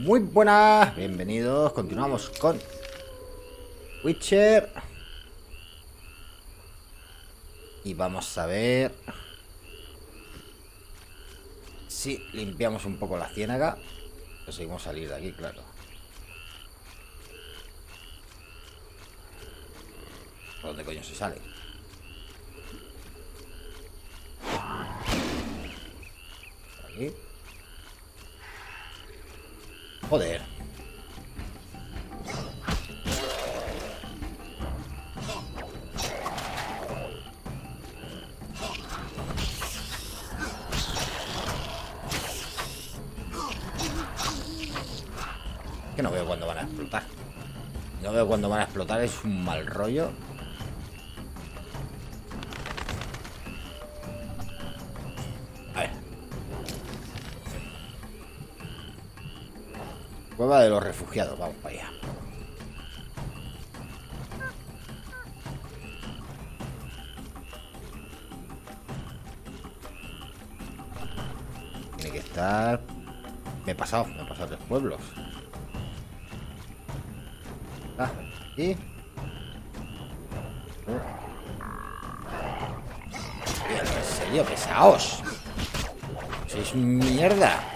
Muy buenas, bienvenidos. Continuamos con Witcher. Y vamos a ver si limpiamos un poco la ciénaga. Conseguimos salir de aquí, claro. ¿Por dónde coño se sale? Por aquí. Joder. Que no veo cuándo van a explotar. No veo cuándo van a explotar, es un mal rollo. Cueva de los refugiados, vamos para allá. Tiene que estar... Me he pasado, me he pasado tres pueblos. Ah. Tío, en serio, pesaos. Sois mierda.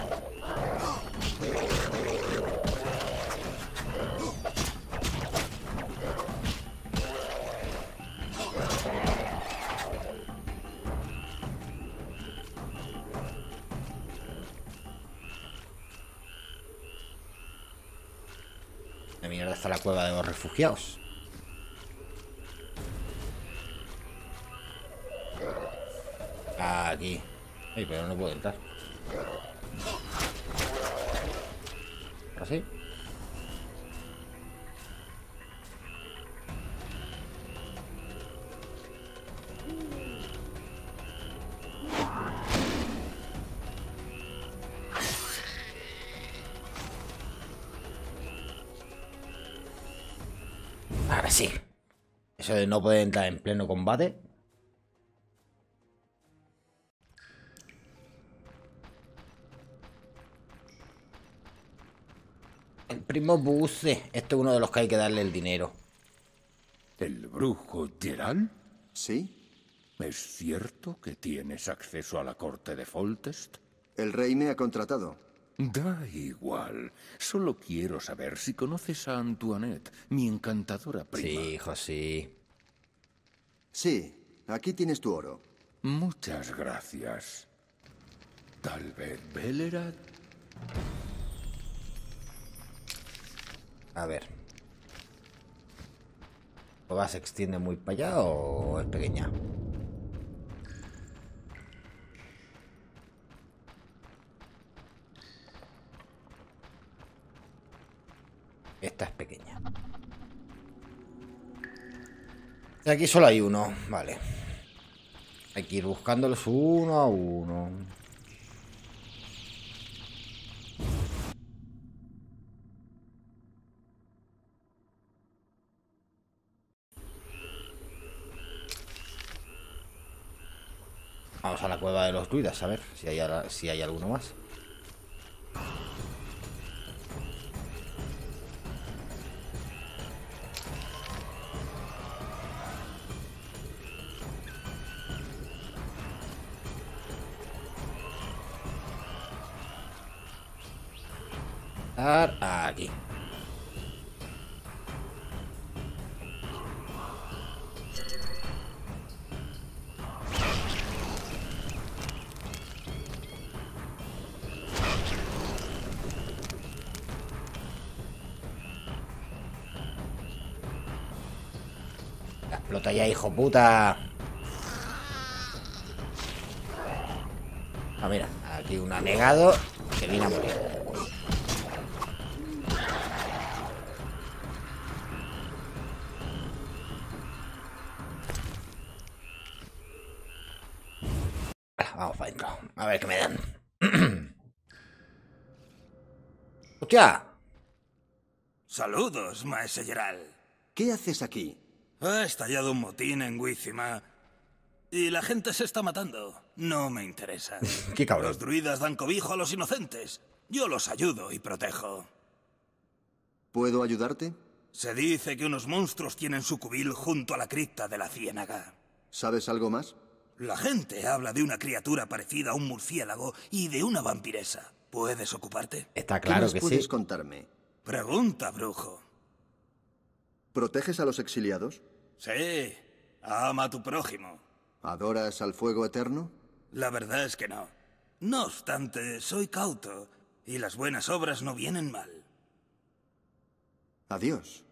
La mierda está la cueva de los refugiados. Aquí. Pero no puedo entrar. ¿Así? Eso de no poder entrar en pleno combate. El primo Buce. Este es uno de los que hay que darle el dinero. ¿El brujo Geralt? ¿Sí? ¿Es cierto que tienes acceso a la corte de Foltest? El rey me ha contratado. Da igual. Solo quiero saber si conoces a Antoinette, mi encantadora prima. Sí, hijo, sí. Sí, aquí tienes tu oro. Muchas gracias. Tal vez Bellerat. A ver. ¿O se extiende muy para allá o es pequeña? Esta es pequeña. Aquí solo hay uno, vale. Hay que ir buscándolos uno a uno. Vamos a la cueva de los druidas, a ver si hay, si hay alguno más. Ar- Aquí. Explota ya, hijo puta. Ah, mira, aquí un anegado que viene a morir. ¡Hostia! Saludos, maese Geralt. ¿Qué haces aquí? Ha estallado un motín en Wizima y la gente se está matando. No me interesa. Qué cabrón. Los druidas dan cobijo a los inocentes. Yo los ayudo y protejo. ¿Puedo ayudarte? Se dice que unos monstruos tienen su cubil junto a la cripta de la ciénaga. ¿Sabes algo más? La gente habla de una criatura parecida a un murciélago y de una vampiresa. ¿Puedes ocuparte? Está ¿Qué claro más que puedes sí. contarme? Pregunta, brujo. ¿Proteges a los exiliados? Sí, ama a tu prójimo. ¿Adoras al fuego eterno? La verdad es que no. No obstante, soy cauto y las buenas obras no vienen mal. Adiós.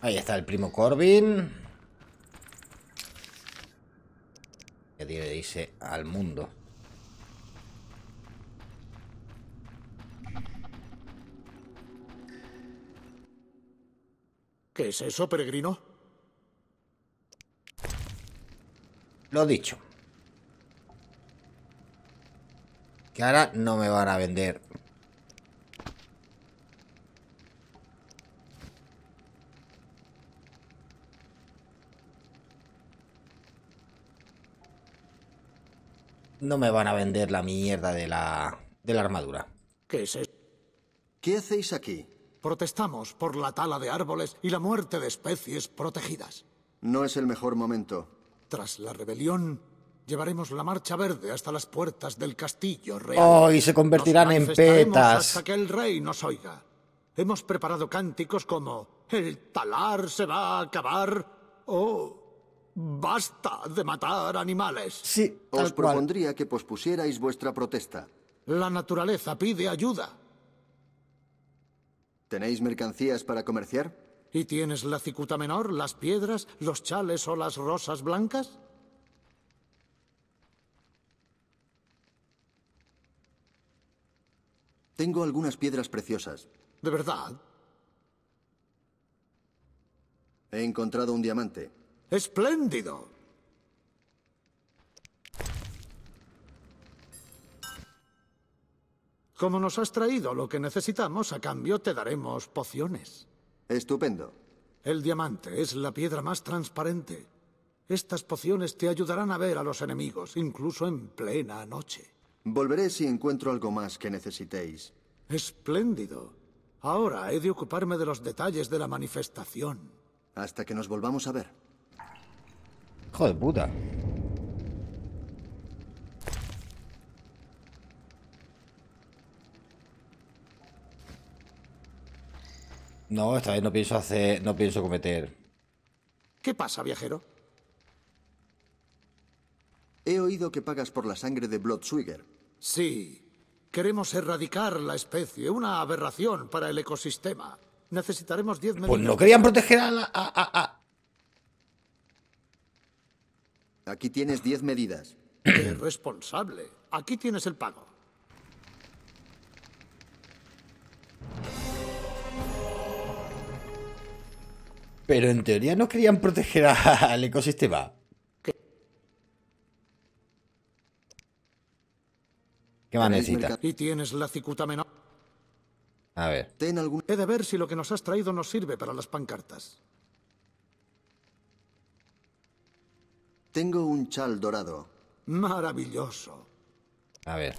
Ahí está el primo Corbin. Que dice al mundo. ¿Qué es eso, peregrino? Lo dicho. Que ahora no me van a vender. No me van a vender la mierda de la, de la armadura. ¿Qué es eso? ¿Qué hacéis aquí? Protestamos por la tala de árboles y la muerte de especies protegidas. No es el mejor momento. Tras la rebelión, llevaremos la marcha verde hasta las puertas del castillo real. Oh, y se convertirán Nos en petas. Hasta que el rey nos oiga. Hemos preparado cánticos como El talar se va a acabar o Basta de matar animales. Sí, Os tal cual. propondría que pospusierais vuestra protesta. La naturaleza pide ayuda. ¿Tenéis mercancías para comerciar? ¿Y tienes la cicuta menor, las piedras, los chales o las rosas blancas? Tengo algunas piedras preciosas. ¿De verdad? He encontrado un diamante. ¡Espléndido! Como nos has traído lo que necesitamos, a cambio te daremos pociones. Estupendo. El diamante es la piedra más transparente. Estas pociones te ayudarán a ver a los enemigos, incluso en plena noche. Volveré si encuentro algo más que necesitéis. Espléndido. Ahora he de ocuparme de los detalles de la manifestación. Hasta que nos volvamos a ver. Hijo de puta. No, esta vez no pienso hacer. No pienso cometer. ¿Qué pasa, viajero? He oído que pagas por la sangre de Bloodswigger. Sí. Queremos erradicar la especie, una aberración para el ecosistema. Necesitaremos 10 Pues medidas. no querían proteger a la. a- a- a- Aquí tienes 10 medidas. ¡Qué responsable! Aquí tienes el pago. Pero en teoría no querían proteger al ecosistema. ¿Qué más Tenéis necesita? merca- Y tienes la cicuta menor. A ver. Ten algún... He de ver si lo que nos has traído nos sirve para las pancartas. Tengo un chal dorado. Maravilloso. A ver.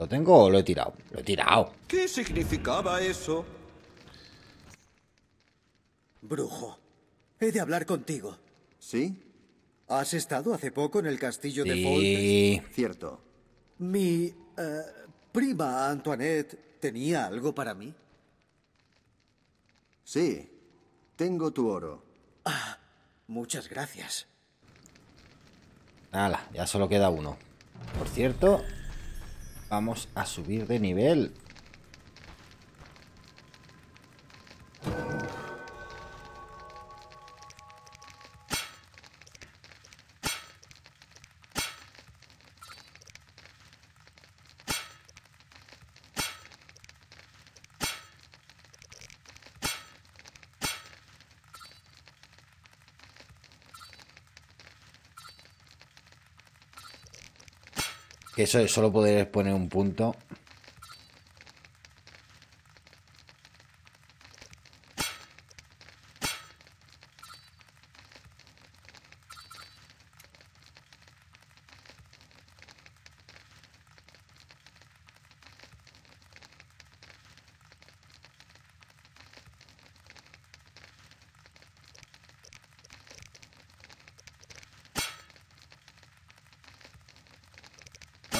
¿Lo tengo o lo he tirado? Lo he tirado. ¿Qué significaba eso? Brujo, he de hablar contigo. ¿Sí? ¿Has estado hace poco en el castillo de Foltes? Sí. Cierto. Mi eh, prima Antoinette tenía algo para mí. Sí. Tengo tu oro. Muchas gracias. Nada, ya solo queda uno. Por cierto, vamos a subir de nivel. Eso es solo poder poner un punto.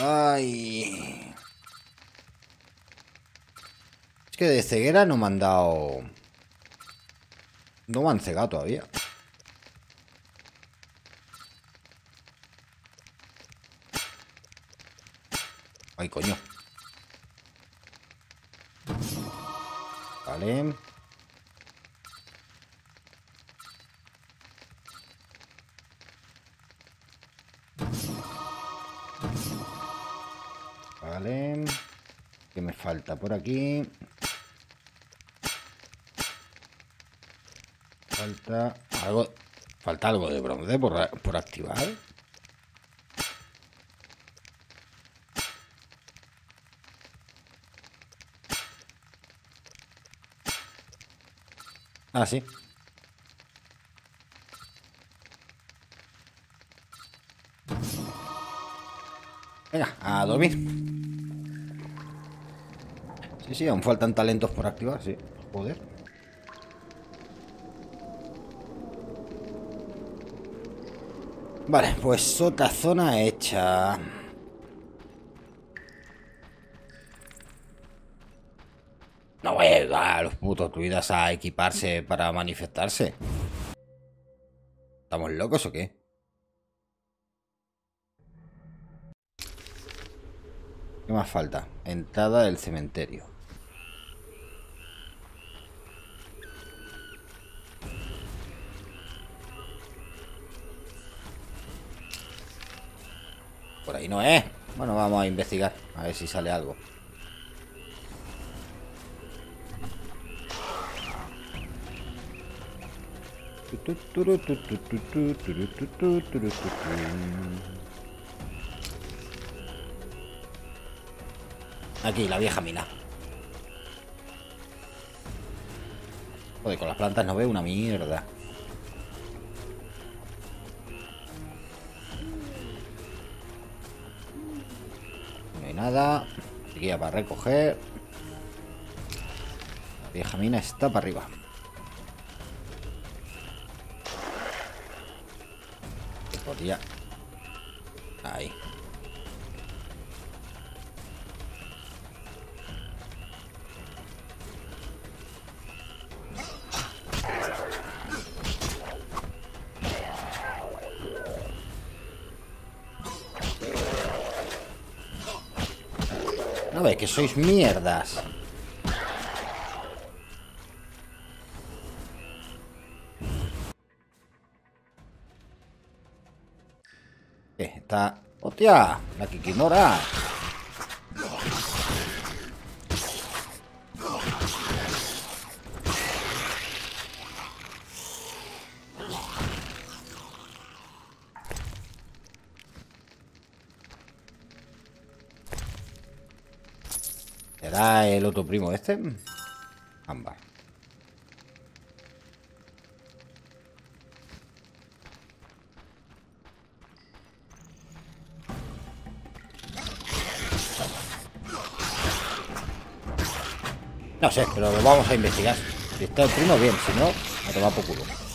Ay. Es que de ceguera no me han dado... No me han cegado todavía. Ay, coño. Falta algo. Falta algo de bronce por, por activar. Ah, sí. Venga, a dormir. Sí, sí, aún faltan talentos por activar, sí. Joder. Vale, pues otra zona hecha. No voy a a los putos druidas a equiparse para manifestarse. ¿Estamos locos o qué? ¿Qué más falta? Entrada del cementerio. Por ahí no es. Bueno, vamos a investigar. A ver si sale algo. Aquí, la vieja mina. Joder, con las plantas no veo una mierda. Para recoger. La vieja mina está para arriba. Podría... Ve que sois mierdas. ¿Qué? Está... ¡Hostia! La Kikimora. ¿Será el otro primo este? Ámbar. No sé, pero lo vamos a investigar. Si está el primo, bien. Si no, a tomar por culo.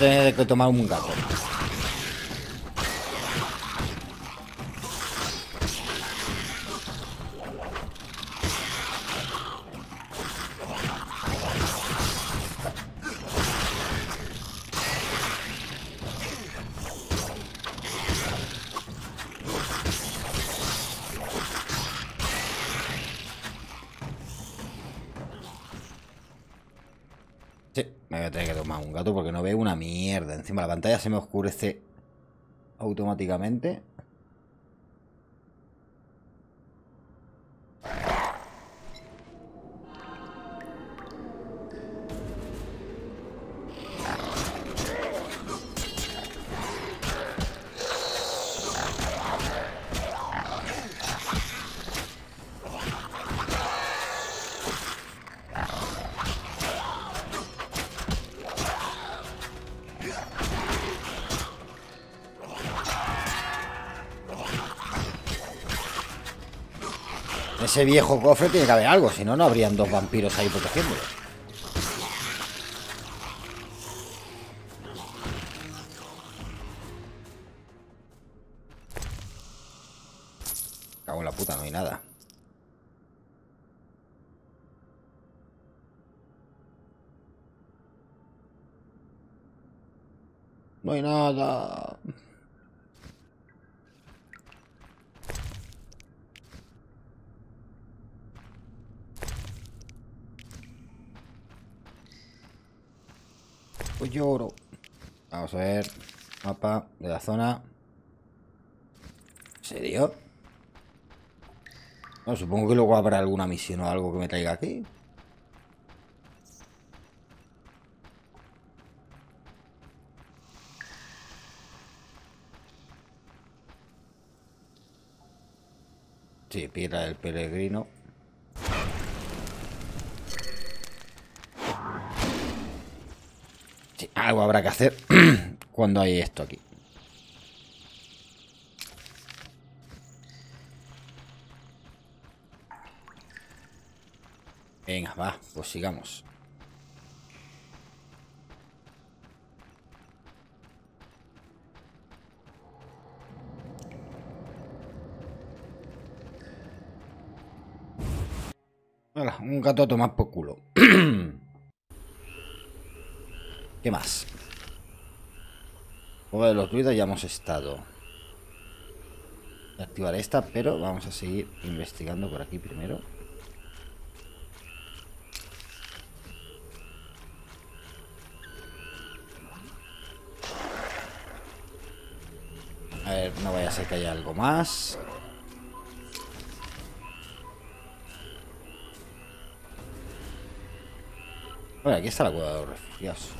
Tener que tomar un gato. Encima la pantalla se me oscurece automáticamente. Ese viejo cofre tiene que haber algo, si no, no habrían dos vampiros ahí protegiéndolo. Pues lloro. Vamos a ver. Mapa de la zona. ¿En serio? No, supongo que luego habrá alguna misión o algo que me traiga aquí. Sí, piedra del peregrino. Algo habrá que hacer cuando hay esto aquí. Venga, va, pues sigamos. Hala, un gato a tomar por culo. ¿Qué más? Juego de los druidas ya hemos estado. Voy activar esta, pero vamos a seguir investigando por aquí primero. A ver, no vaya a ser que haya algo más. Bueno, aquí está la cueva de los refugiados.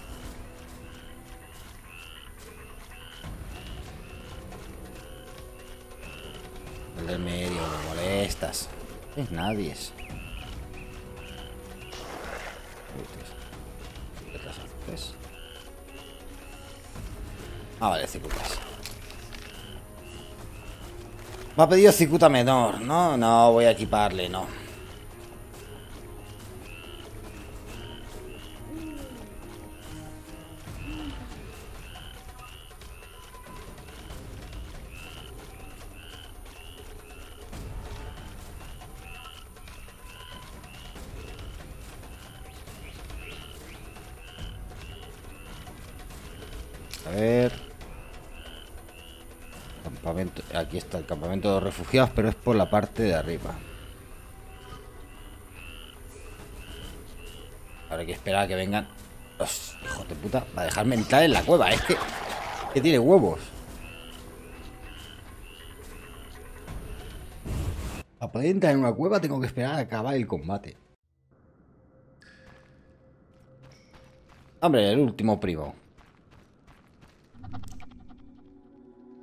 Del medio, me molestas. Es nadie. Ah, vale, cicutas. Me ha pedido cicuta menor, ¿no? No, voy a equiparle, no. Campamento. Aquí está el campamento de los refugiados, pero es por la parte de arriba. Ahora hay que esperar a que vengan los hijos de puta para dejarme entrar en la cueva. Es que, que tiene huevos. Para poder entrar en una cueva tengo que esperar a acabar el combate. Hombre, el último primo.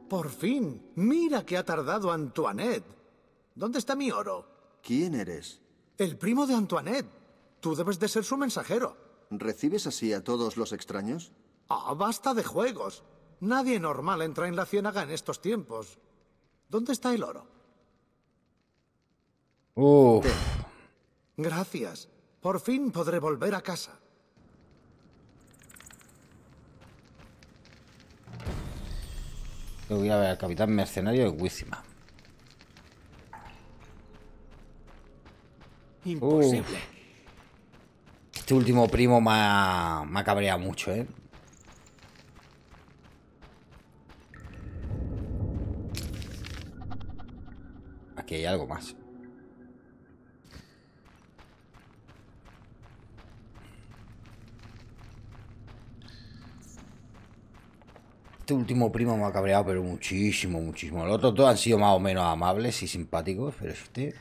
Por fin. Mira que ha tardado Antoinette. ¿Dónde está mi oro? ¿Quién eres? El primo de Antoinette. Tú debes de ser su mensajero. ¿Recibes así a todos los extraños? Ah, basta de juegos. Nadie normal entra en la ciénaga en estos tiempos. ¿Dónde está el oro? Uf. Gracias. Por fin podré volver a casa. Tengo que ir a ver al capitán mercenario de Wizima. Imposible. Este último primo me ha, me ha cabreado mucho, ¿eh? Aquí hay algo más. Este último primo me ha cabreado, pero muchísimo, muchísimo. Los otros dos han sido más o menos amables y simpáticos, pero este...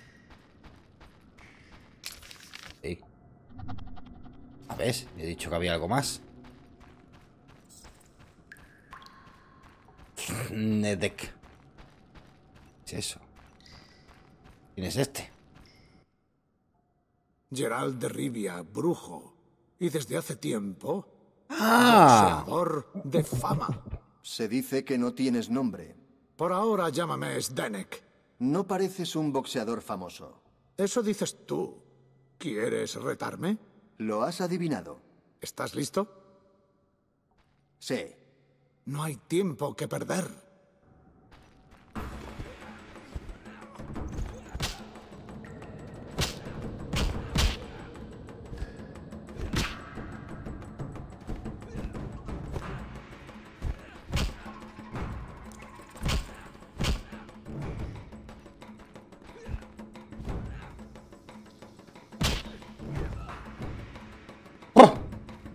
Sí. A ver, he dicho que había algo más. Nedek. ¿Qué es eso? ¿Quién es este? Gerald de Rivia, brujo. Y desde hace tiempo, ¡Ah! de fama. Se dice que no tienes nombre. Por ahora llámame Sdenek. No pareces un boxeador famoso. Eso dices tú. ¿Quieres retarme? Lo has adivinado. ¿Estás listo? Sí. No hay tiempo que perder.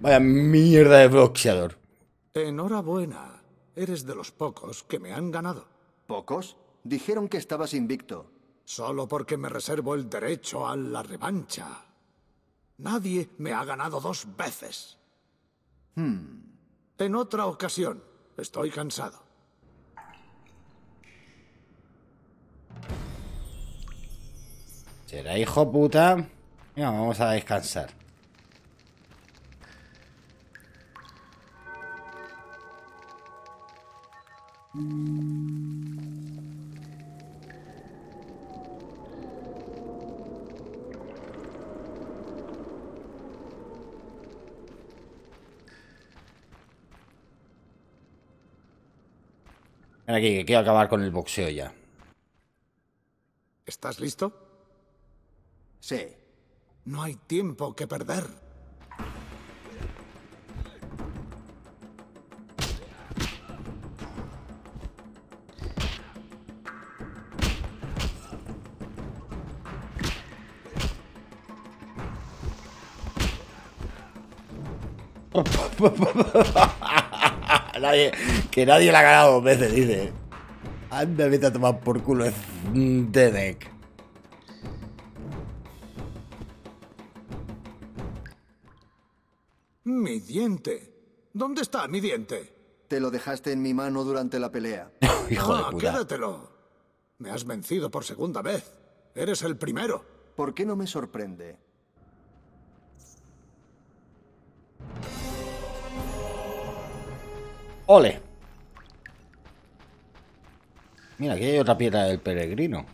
Vaya mierda de boxeador. Enhorabuena. Eres de los pocos que me han ganado. ¿Pocos? Dijeron que estabas invicto. Solo porque me reservo el derecho a la revancha. Nadie me ha ganado dos veces. En otra ocasión. Estoy cansado. Será hijo puta. Vamos a descansar. Aquí, que quiero acabar con el boxeo ya. ¿Estás listo? Sí. No hay tiempo que perder. Nadie- que nadie la ha ganado dos veces, dice. Anda, vete a tomar por culo es Dedek. Mi diente. ¿Dónde está mi diente? Te lo dejaste en mi mano durante la pelea. Hijo ah, de puta. quédatelo. Me has vencido por segunda vez. Eres el primero. ¿Por qué no me sorprende? Ole. Mira, aquí hay otra piedra del peregrino.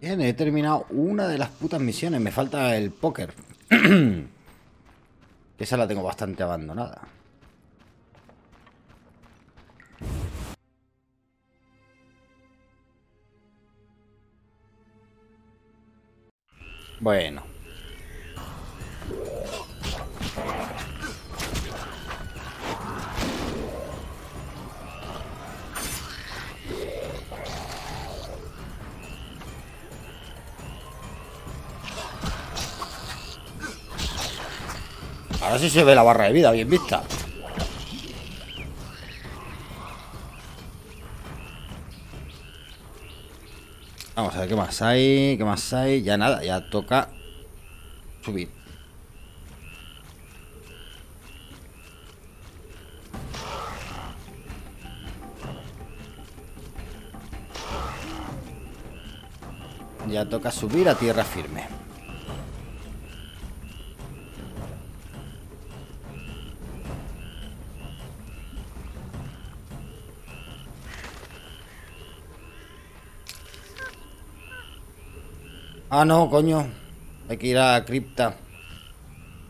Bien, he terminado una de las putas misiones. Me falta el póker. Esa la tengo bastante abandonada. Bueno. Ahora sí se ve la barra de vida bien vista. Vamos a ver qué más hay, qué más hay. Ya nada, ya toca subir. Ya toca subir a tierra firme. Ah, no, coño. Hay que ir a la cripta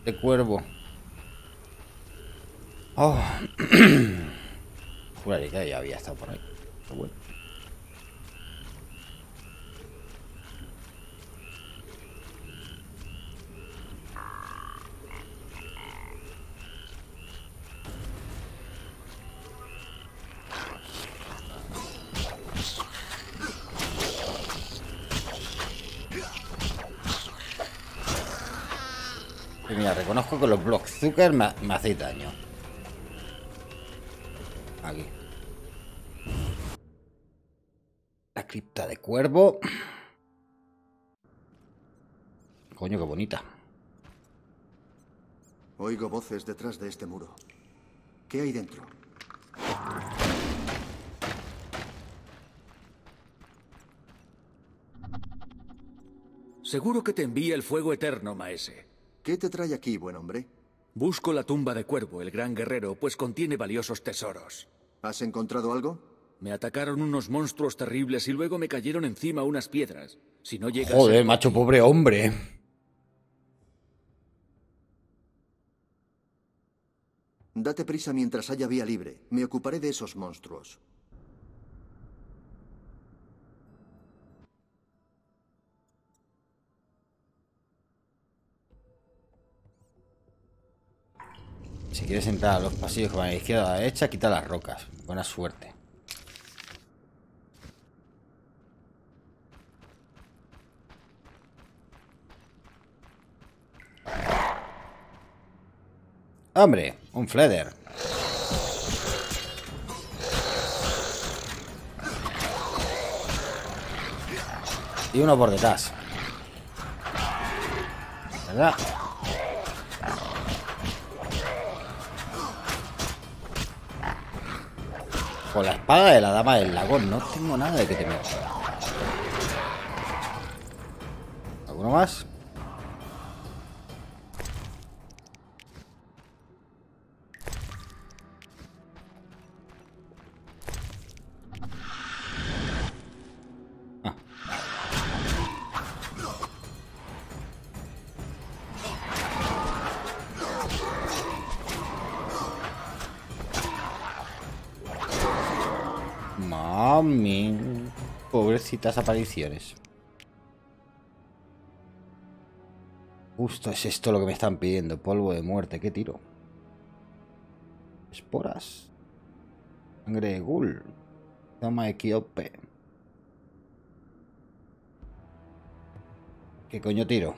de cuervo. Oh. Juraría que ya había estado por ahí. Pero bueno. Y mira, reconozco Blockzucker me, me hacéis daño. Aquí. La cripta de cuervo. Coño, qué bonita. Oigo voces detrás de este muro. ¿Qué hay dentro? Seguro que te envía el fuego eterno, maese. ¿Qué te trae aquí, buen hombre? Busco la tumba de Cuervo, el gran guerrero, pues contiene valiosos tesoros. ¿Has encontrado algo? Me atacaron unos monstruos terribles y luego me cayeron encima unas piedras. Si no llegas Joder, macho, pobre hombre. Date prisa mientras haya vía libre. Me ocuparé de esos monstruos. Si quieres entrar a los pasillos que van a la izquierda o a la derecha, quita las rocas. Buena suerte. Hombre, un Fleder. Y uno por detrás. ¿Verdad? Con la espada de la dama del lago no tengo nada de que temer. ¿Alguno más? Pobrecitas apariciones. Justo es esto lo que me están pidiendo. Polvo de muerte. ¿Qué tiro? Esporas. Sangre de ghoul. Toma equiope. ¿Qué coño tiro?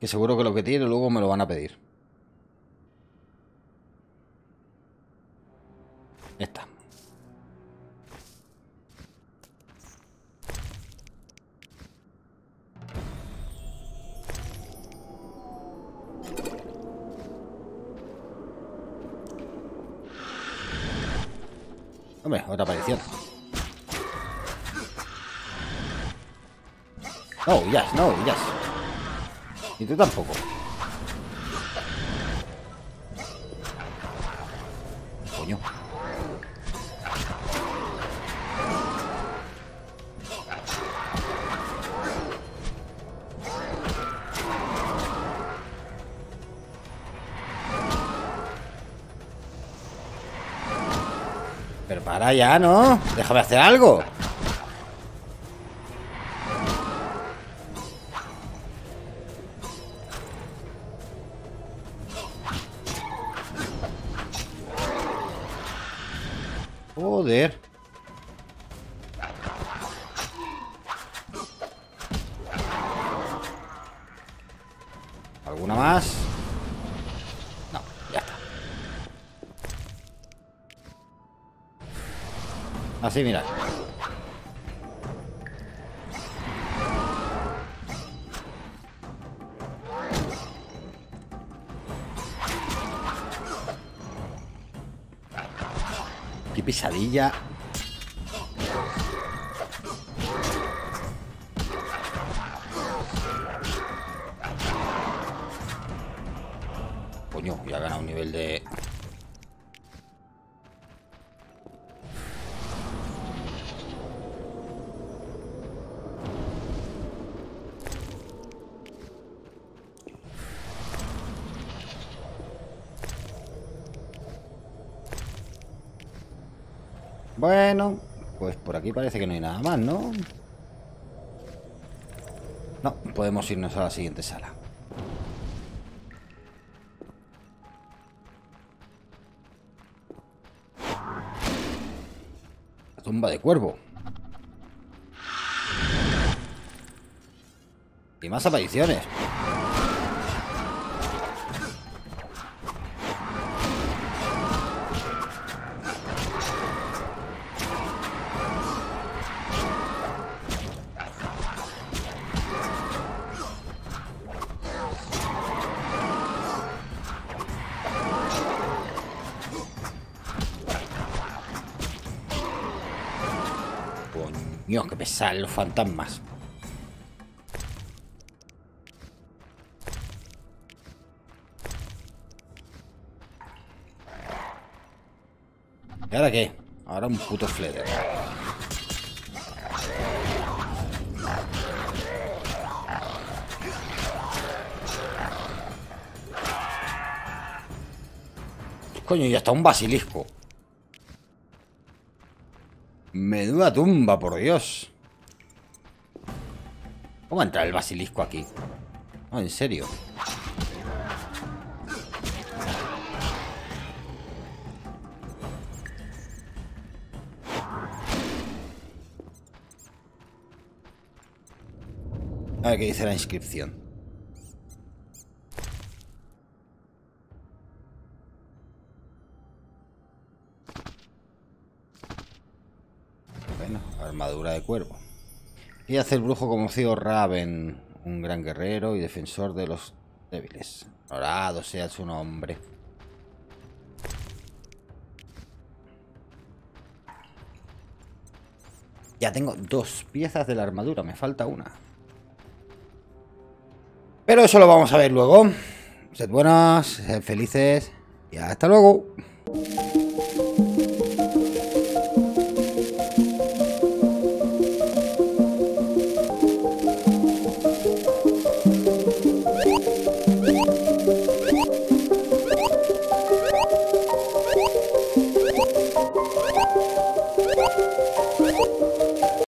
Que seguro que lo que tiro luego me lo van a pedir. Esta. Hombre, otra aparición. No, huyas, no, huyas. Y tú tampoco. Para ya, ¿no? Déjame hacer algo. Así, mira. Qué pesadilla. Coño, ya ha ganado un nivel de... Bueno, pues por aquí parece que no hay nada más, ¿no? No, podemos irnos a la siguiente sala. La tumba de cuervo. Y más apariciones. Dios, que pesan los fantasmas. ¿Y ahora qué? Ahora un puto flete. Coño, y hasta un basilisco. Menuda tumba, por Dios. ¿Cómo va a entrar el basilisco aquí? No, en serio. A ver qué dice la inscripción. Armadura de cuervo. Y hace el brujo conocido Raven, un gran guerrero y defensor de los débiles. Dorado sea su nombre. Ya tengo dos piezas de la armadura, me falta una. Pero eso lo vamos a ver luego. Sed buenas, sed felices y hasta luego.